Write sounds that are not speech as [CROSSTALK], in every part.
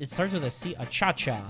It starts with a C, a cha-cha.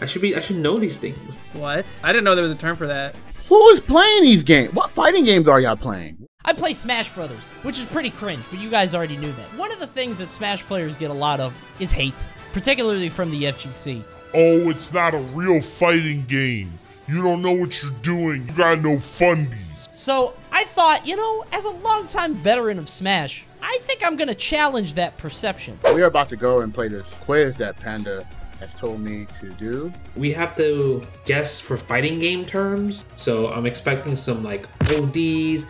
I should be. I should know these things. What? I didn't know there was a term for that. Who is playing these games? What fighting games are y'all playing? I play Smash Brothers, which is pretty cringe, but you guys already knew that. One of the things that Smash players get a lot of is hate, particularly from the FGC. Oh, it's not a real fighting game. You don't know what you're doing. You got no fundies. So I thought, you know, as a longtime veteran of Smash, I think I'm gonna challenge that perception. We are about to go and play this quiz that Panda has told me to do. We have to guess for fighting game terms. So I'm expecting some like ODs,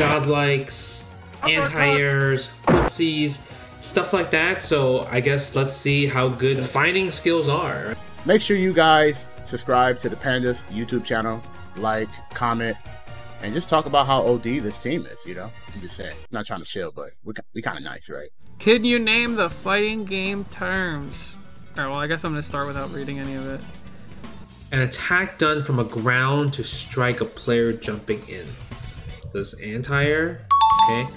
godlikes, uh-huh, uh-huh. anti-airs, footsies, stuff like that. So I guess let's see how good fighting skills are. Make sure you guys subscribe to the Pandas YouTube channel, like, comment, and just talk about how OD this team is, you know? I'm just saying. I'm not trying to chill, but we're we kind of nice, right? Can you name the fighting game terms? Alright, well, I guess I'm gonna start without reading any of it. An attack done from a ground to strike a player jumping in. This anti-air, okay.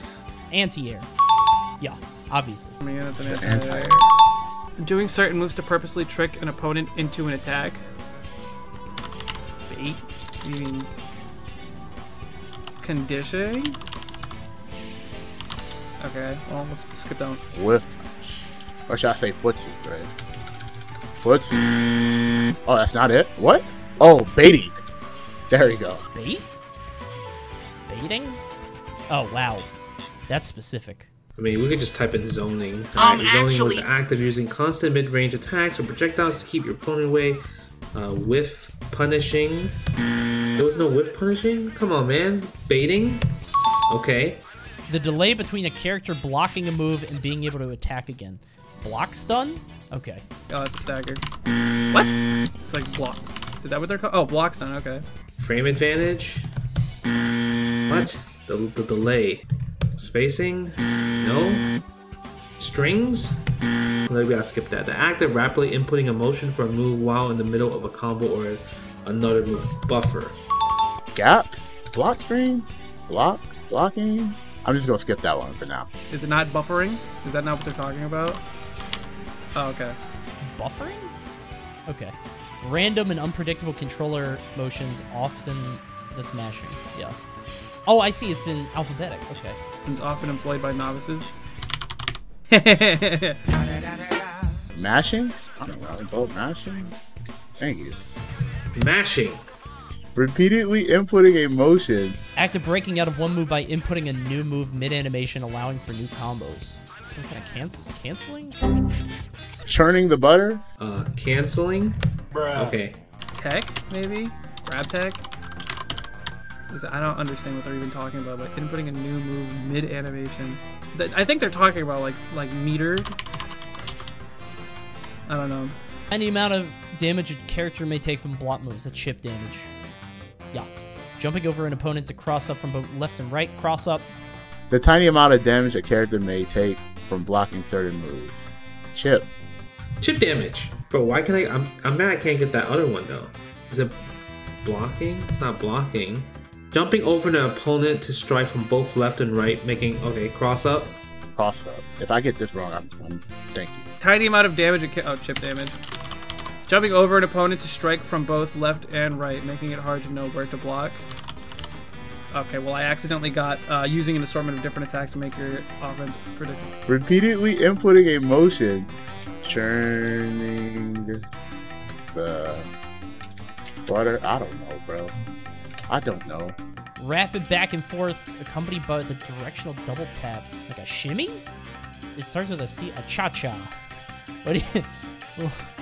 Anti-air. Yeah, obviously. I mean, it's an Anti- anti Doing certain moves to purposely trick an opponent into an attack. Bait? You mean conditioning? Okay, well, let's skip down. Whiff punch. Or should I say footsie, right? Footsie. Oh, that's not it? What? Oh, baiting. There you go. Bait? Baiting? Oh, wow. That's specific. I mean, we could just type in zoning. Um, Alright, zoning actually- was the act of using constant mid-range attacks or projectiles to keep your opponent away. Uh, whiff punishing. There was no whiff punishing? Come on, man. Baiting? Okay. The delay between a character blocking a move and being able to attack again. Block stun? Okay. Oh, that's a stagger. What? It's like block. Is that what they're called? Oh, block stun, okay. Frame advantage? What? The, the delay. Spacing? No? Strings? We gotta skip that. The act of rapidly inputting a motion for a move while in the middle of a combo or another move. Buffer. Gap? Block screen? Block? Blocking? I'm just gonna skip that one for now. Is it not buffering? Is that not what they're talking about? Oh, okay. Buffering? Okay. Random and unpredictable controller motions often... That's mashing. Yeah. Oh, I see. It's in alphabetic. Okay. It's often employed by novices. Mashing? I don't know. Both mashing? Thank you. Mashing. Repeatedly inputting a motion. Act of breaking out of one move by inputting a new move mid-animation, allowing for new combos. Some kind of canc canceling? Churning the butter? Uh, canceling. Okay. tech, maybe? Grab tech? I don't understand what they're even talking about, but inputting a new move mid animation. I think they're talking about like like meter. I don't know. And the amount of damage a character may take from block moves. That's chip damage. Yeah. Jumping over an opponent to cross up from both left and right. Cross up. The tiny amount of damage a character may take from blocking certain moves. Chip. Chip damage. Bro, why can I? I'm, I'm mad I can't get that other one though. Is it blocking? It's not blocking. Jumping over an opponent to strike from both left and right, making okay cross up. Cross up. If I get this wrong, I'm, I'm thank you. Tiny amount of damage. a ca- Oh, chip damage. Jumping over an opponent to strike from both left and right, making it hard to know where to block. Okay, well I accidentally got uh, using an assortment of different attacks to make your offense predictable. Repeatedly inputting a motion. Churning the butter. I don't know, bro. I don't know. Rapid back and forth, accompanied by the directional double tap. Like a shimmy? It starts with a C, a cha-cha. What do you... [LAUGHS]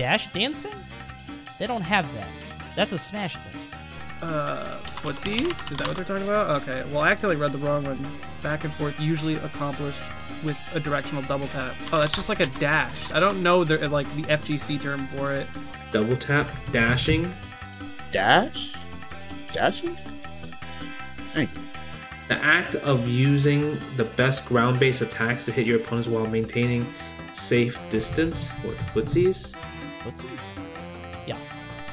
Dash dancing? They don't have that. That's a Smash thing. Uh, footsies? Is that what they're talking about? Okay, well I accidentally read the wrong one. Back and forth, usually accomplished with a directional double tap. Oh, that's just like a dash. I don't know the like the FGC term for it. Double tap, dashing. Dash? Dashing? Thank you. The act of using the best ground-based attacks to hit your opponents while maintaining safe distance. What footsies? Footsies? Yeah.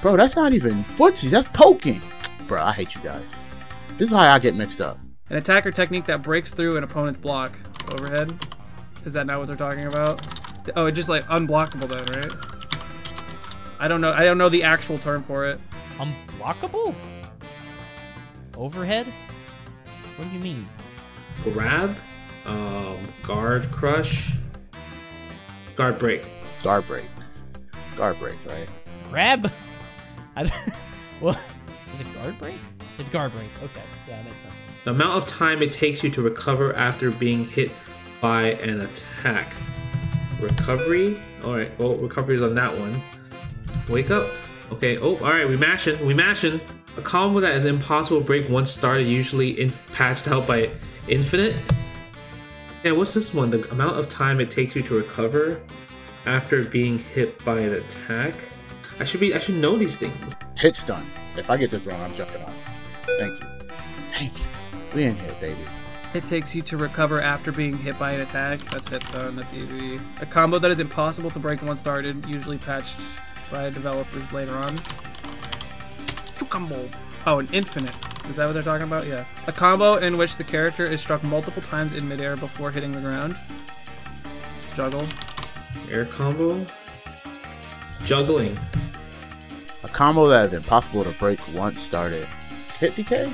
Bro, that's not even footsies. That's poking. Bro, I hate you guys. This is how I get mixed up. An attacker technique that breaks through an opponent's block. Overhead? Is that not what they're talking about? Oh, it's just like unblockable then, right? I don't know. I don't know the actual term for it. Unblockable? Overhead? What do you mean? Grab, um, guard crush, guard break. Guard break. Guard break, right? Grab? [LAUGHS] I, don't- what? Is it guard break? It's guard break. Okay. Yeah, that makes sense. The amount of time it takes you to recover after being hit by an attack. Recovery. All right. Well, recovery is on that one. Wake up. Okay. Oh, all right. We mashing. We mashing. A combo that is impossible to break once started, usually in, patched out by infinite. Yeah. What's this one? The amount of time it takes you to recover after being hit by an attack. I should be. I should know these things. Hit stun. If I get this wrong, I'm jumping on. Thank you. Thank you. We in here, baby. It takes you to recover after being hit by an attack. That's hit stun. That's easy. A combo that is impossible to break once started, usually patched by developers later on. Combo. Oh, an infinite. Is that what they're talking about? Yeah. A combo in which the character is struck multiple times in midair before hitting the ground. Juggle. Air combo. Juggling. A combo that is impossible to break once started. Hit decay?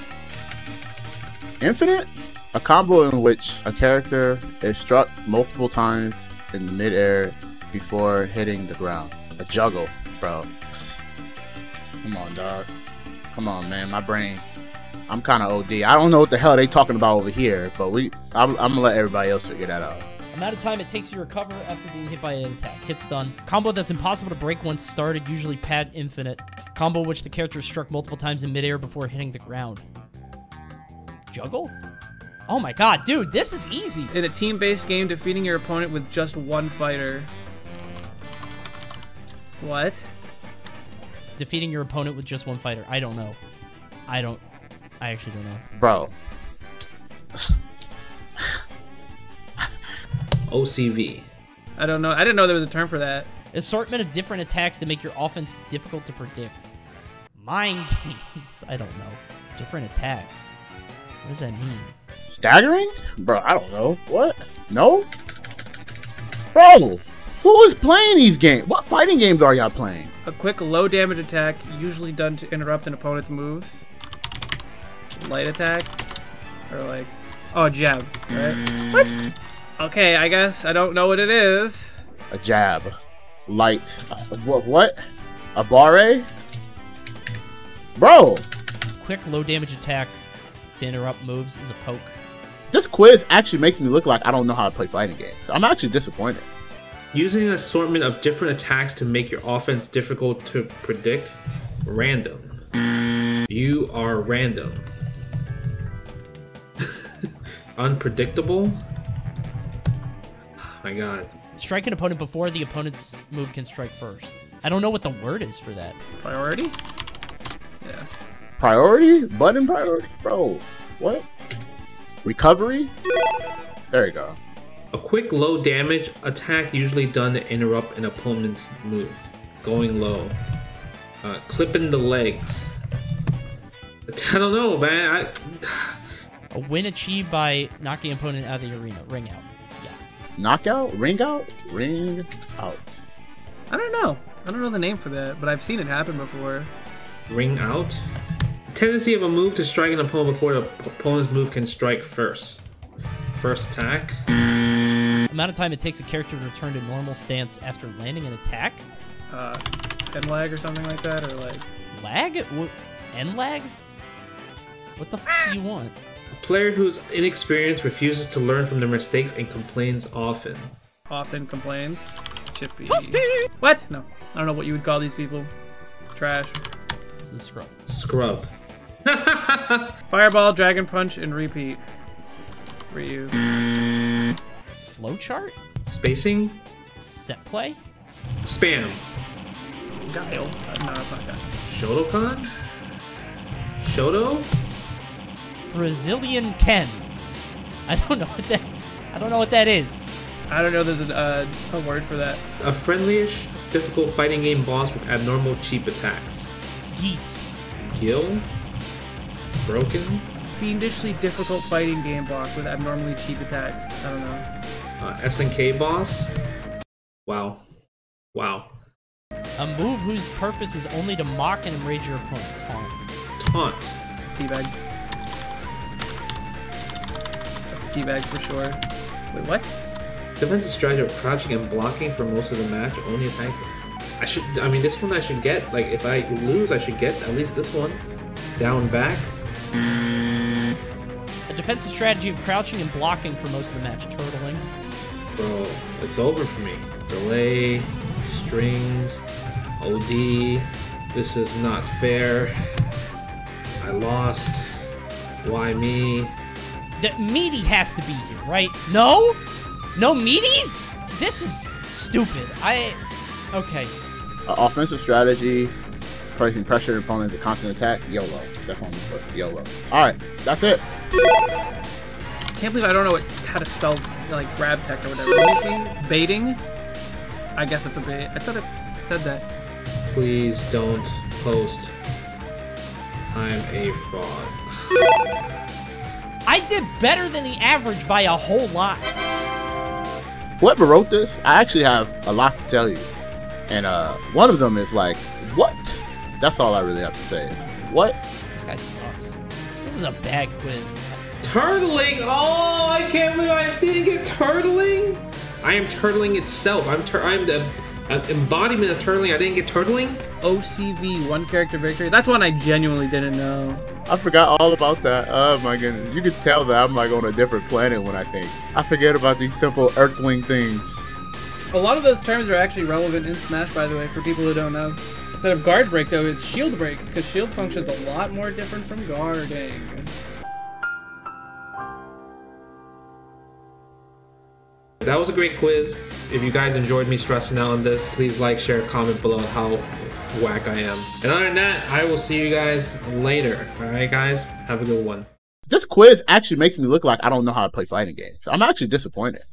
Infinite? A combo in which a character is struck multiple times in midair before hitting the ground. A juggle, bro. Come on, dog. Come on, man. My brain. I'm kind of OD. I don't know what the hell they talking about over here, but we. I'm, I'm gonna let everybody else figure that out. Amount of time it takes you to recover after being hit by an attack. Hit stun. Combo that's impossible to break once started, usually pad infinite. Combo which the character is struck multiple times in midair before hitting the ground. Juggle? Oh my god, dude, this is easy. In a team-based game, defeating your opponent with just one fighter. What? Defeating your opponent with just one fighter. I don't know. I don't. I actually don't know. Bro, OCV. I don't know. I didn't know there was a term for that. Assortment of different attacks to make your offense difficult to predict. Mind [LAUGHS] games. I don't know. Different attacks. What does that mean? staggering? Bro, I don't know. What? No? Bro, who is playing these games? What fighting games are y'all playing? A quick low damage attack, usually done to interrupt an opponent's moves. Light attack? Or like. Oh, jab, right? Mm. What? Okay, I guess I don't know what it is. A jab. Light. Uh, what? What? A barre? Bro, Quick low damage attack to interrupt moves is a poke. this quiz actually makes me look like I don't know how to play fighting games. I'm actually disappointed. Using an assortment of different attacks to make your offense difficult to predict. Random. You are random. [LAUGHS] Unpredictable. My god. Strike an opponent before the opponent's move can strike first. I don't know what the word is for that. Priority? Yeah. Priority? Button priority? Bro, what? Recovery? There you go. A quick low damage attack usually done to interrupt an opponent's move. Going low. Uh, clipping the legs. I don't know, man. I, [SIGHS] A win achieved by knocking opponent out of the arena. Ring out. Yeah. Knockout? Ring out? Ring out. I don't know. I don't know the name for that, but I've seen it happen before. ring out. Tendency of a move to strike an opponent before the opponent's move can strike first. First attack. Amount of time it takes a character to return to normal stance after landing an attack. Uh, end lag or something like that, or like. Lag? What? End lag? What the f do you want? A player who's inexperienced refuses to learn from their mistakes and complains often. often complains. Chippy. What? No. I don't know what you would call these people. Trash. This is scrub. Scrub. [LAUGHS] Fireball, Dragon Punch, and repeat. Ryu. Flowchart? Spacing. Set play? Spam. Guile. Uh, no, that's not Guile. Shotokan? Shoto? Brazilian Ken. I don't know what that. I don't know what that is. I don't know. There's a, uh, a word for that. A friendly-ish, difficult fighting game boss with abnormal cheap attacks. Geese. Gill? Broken? Fiendishly difficult fighting game boss with abnormally cheap attacks. I don't know. Uh, SNK boss? Wow. Wow. A move whose purpose is only to mock and enrage your opponent. Taunt. Taunt. Teabag. Teabag for sure. Wait, what? Defensive strategy of crouching and blocking for most of the match, only attack. I should, I mean, this one I should get, like, if I lose, I should get at least this one. Down, back. Mm. A defensive strategy of crouching and blocking for most of the match. Turtling. Bro, it's over for me. Delay, strings, OD. This is not fair. I lost. Why me? The meaty has to be here, right? No? No meaties? This is stupid. I. Okay. Uh, offensive strategy, placing pressure on opponents to constant attack, YOLO. That's what I'm gonna put. YOLO. Alright, that's it. Can't believe I don't know what, how to spell like grab tech or whatever. Let me see. Baiting. I guess it's a bait. I thought it said that. Please don't post. I'm a fraud. I did better than the average by a whole lot. Whoever wrote this, I actually have a lot to tell you. And uh one of them is like, what? That's all I really have to say is what? This guy sucks. This is a bad quiz. Turtling! Oh, I can't believe I didn't get turtling! I am turtling itself. I'm tur- I'm the uh, embodiment of turtling. I didn't get turtling? OCV, one character victory. That's one I genuinely didn't know. I forgot all about that. Oh my goodness. You can tell that I'm like on a different planet when I think. I forget about these simple earthling things. A lot of those terms are actually relevant in Smash, by the way, for people who don't know. Instead of guard break, though, it's shield break, because shield functions a lot more different from guarding. That was a great quiz. If you guys enjoyed me stressing out on this, please like, share, comment below how whack I am. And other than that, I will see you guys later. Alright, guys? Have a good one. This quiz actually makes me look like I don't know how to play fighting games. I'm actually disappointed.